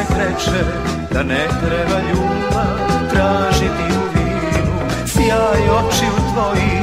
osmeh reče da ne treba ljubav tražiti u vinu. Sjaj očiju tvoji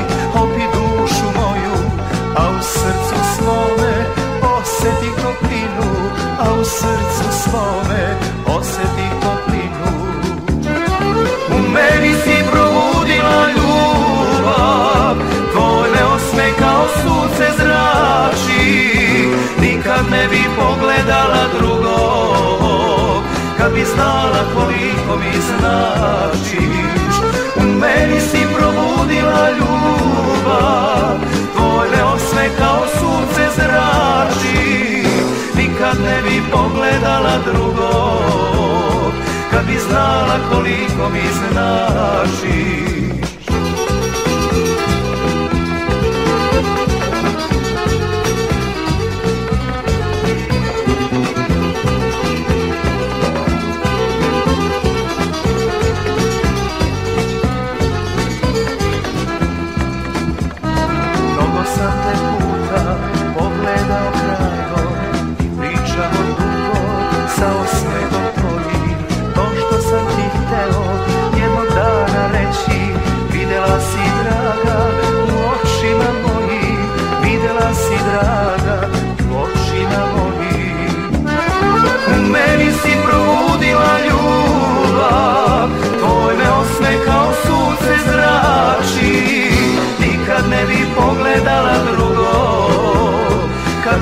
Kad bi znala koliko mi značiš U meni si probudila ljubav Tvoj me osme kao sunce zrači. Nikad ne bi pogledala drugog Kad bi znala koliko mi značiš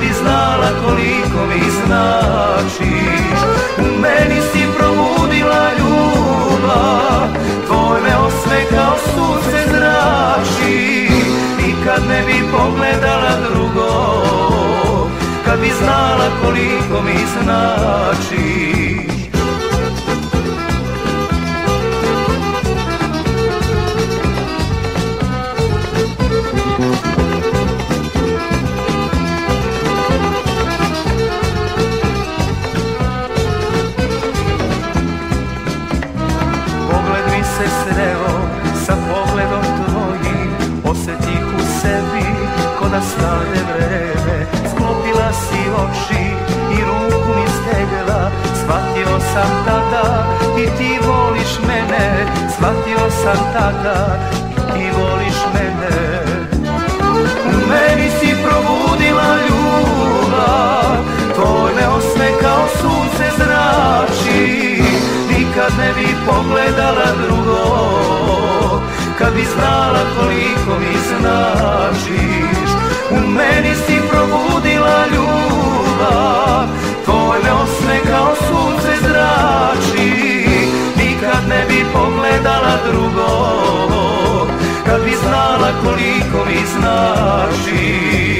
bi znala koliko mi značiš U meni si probudila ljubav Tvoj me osmeh kao sunce zrači. Nikad ne bi pogledala drugo Kad bi znala koliko mi značiš sa pogledom tvojim Osjetih u sebi ko da stane vreme. Sklopila si oči i ruku mi stegla Shvatio sam tada i ti voliš mene. Shvatio sam tada i ti voliš mene. U meni si probudila ljubav. Tvoj me osmeh kao sunce zrači. Nikad ne bi pogledala drugo Kad bi znala koliko mi značiš. U meni si probudila ljubav Tvoj me osmeh kao sunce zrači. Nikad ne bi pogledala drugo Kad bi znala koliko mi značiš